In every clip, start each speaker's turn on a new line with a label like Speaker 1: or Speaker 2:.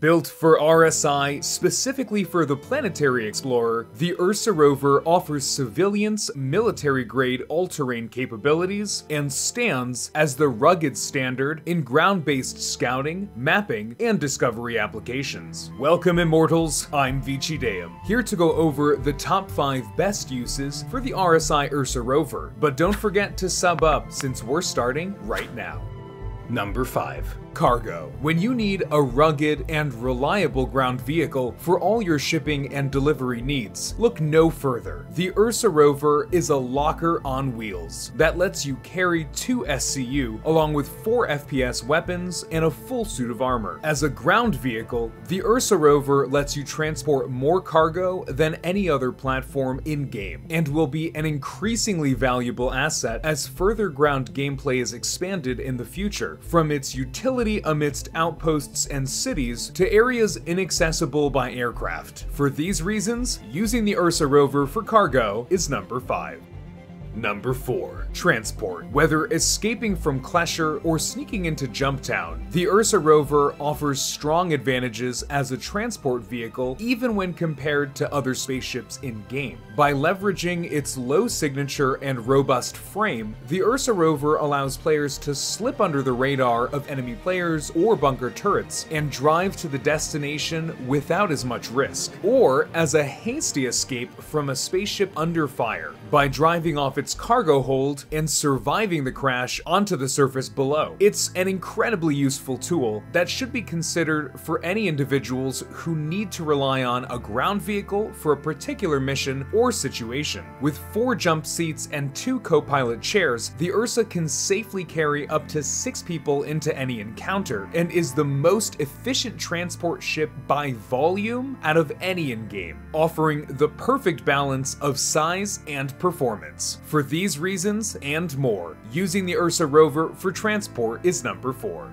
Speaker 1: Built for RSI specifically for the planetary explorer, the Ursa rover offers civilians military grade all terrain capabilities and stands as the rugged standard in ground based scouting, mapping, and discovery applications. Welcome, Immortals, I'm Vici Deum, here to go over the top 5 best uses for the RSI Ursa rover. But don't forget to sub up since we're starting right now. Number 5 cargo. When you need a rugged and reliable ground vehicle for all your shipping and delivery needs, look no further. The Ursa Rover is a locker on wheels that lets you carry two SCU along with 4 FPS weapons and a full suit of armor. As a ground vehicle, the Ursa Rover lets you transport more cargo than any other platform in-game and will be an increasingly valuable asset as further ground gameplay is expanded in the future. From its utility amidst outposts and cities to areas inaccessible by aircraft. For these reasons, using the Ursa rover for cargo is number 5. Number 4. Transport. Whether escaping from Klescher or sneaking into Jumptown, the Ursa rover offers strong advantages as a transport vehicle even when compared to other spaceships in-game. By leveraging its low signature and robust frame, the Ursa rover allows players to slip under the radar of enemy players or bunker turrets and drive to the destination without as much risk, or as a hasty escape from a spaceship under fire by driving off its cargo hold and surviving the crash onto the surface below. It's an incredibly useful tool that should be considered for any individuals who need to rely on a ground vehicle for a particular mission or situation. With four jump seats and two co-pilot chairs, the Ursa can safely carry up to six people into any encounter and is the most efficient transport ship by volume out of any in-game, offering the perfect balance of size and performance. For these reasons and more, using the Ursa rover for transport is number 4.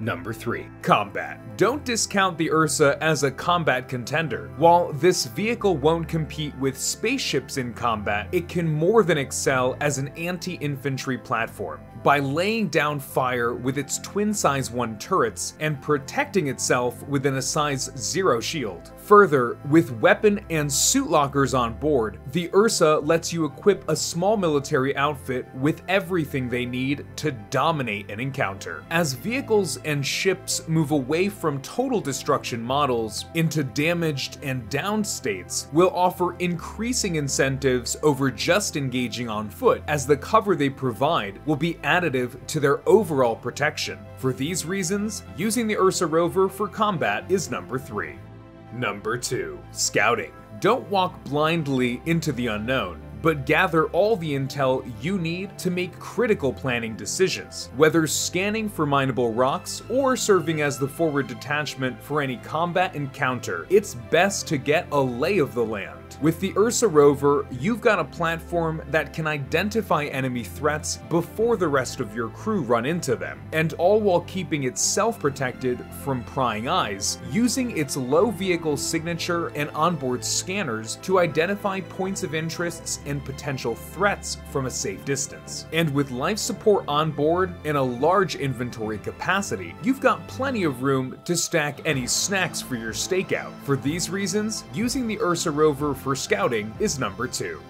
Speaker 1: Number 3. Combat. Don't discount the Ursa as a combat contender. While this vehicle won't compete with spaceships in combat, it can more than excel as an anti-infantry platform by laying down fire with its twin size 1 turrets and protecting itself within a size 0 shield. Further, with weapon and suit lockers on board, the Ursa lets you equip a small military outfit with everything they need to dominate an encounter. As vehicles and ships move away from total destruction models into damaged and downed states, will offer increasing incentives over just engaging on foot, as the cover they provide will be additive to their overall protection. For these reasons, using the Ursa rover for combat is number 3. Number 2. Scouting. Don't walk blindly into the unknown but gather all the intel you need to make critical planning decisions, whether scanning for mineable rocks or serving as the forward detachment for any combat encounter. It's best to get a lay of the land with the Ursa rover, you've got a platform that can identify enemy threats before the rest of your crew run into them, and all while keeping itself protected from prying eyes, using its low vehicle signature and onboard scanners to identify points of interests and potential threats from a safe distance. And with life support on board and a large inventory capacity, you've got plenty of room to stack any snacks for your stakeout. For these reasons, using the Ursa rover for scouting is number 2.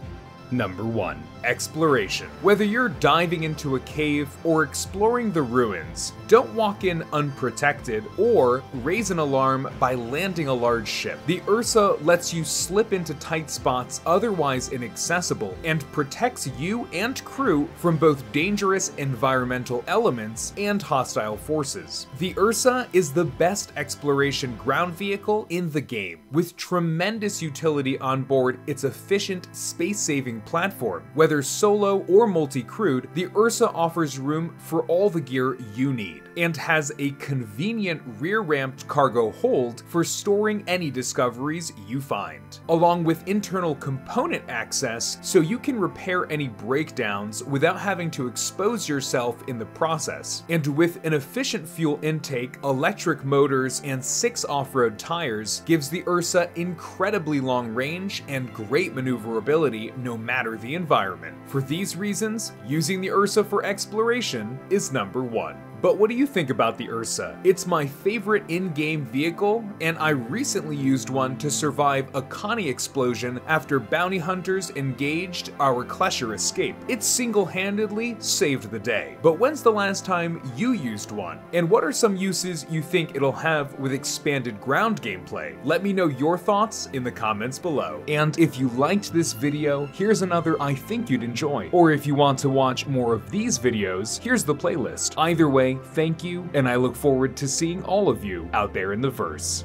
Speaker 1: Number 1 exploration. Whether you're diving into a cave or exploring the ruins, don't walk in unprotected or raise an alarm by landing a large ship. The Ursa lets you slip into tight spots otherwise inaccessible and protects you and crew from both dangerous environmental elements and hostile forces. The Ursa is the best exploration ground vehicle in the game, with tremendous utility on board its efficient space-saving platform. Whether solo or multi-crewed, the Ursa offers room for all the gear you need and has a convenient rear-ramped cargo hold for storing any discoveries you find, along with internal component access so you can repair any breakdowns without having to expose yourself in the process. And with an efficient fuel intake, electric motors, and six off-road tires gives the Ursa incredibly long range and great maneuverability no matter the environment. For these reasons, using the Ursa for exploration is number one. But what do you think about the Ursa? It's my favorite in-game vehicle, and I recently used one to survive a Connie explosion after bounty hunters engaged our Klescher escape. It single-handedly saved the day. But when's the last time you used one? And what are some uses you think it'll have with expanded ground gameplay? Let me know your thoughts in the comments below. And if you liked this video, here's another I think you'd enjoy. Or if you want to watch more of these videos, here's the playlist. Either way, thank you, and I look forward to seeing all of you out there in the verse.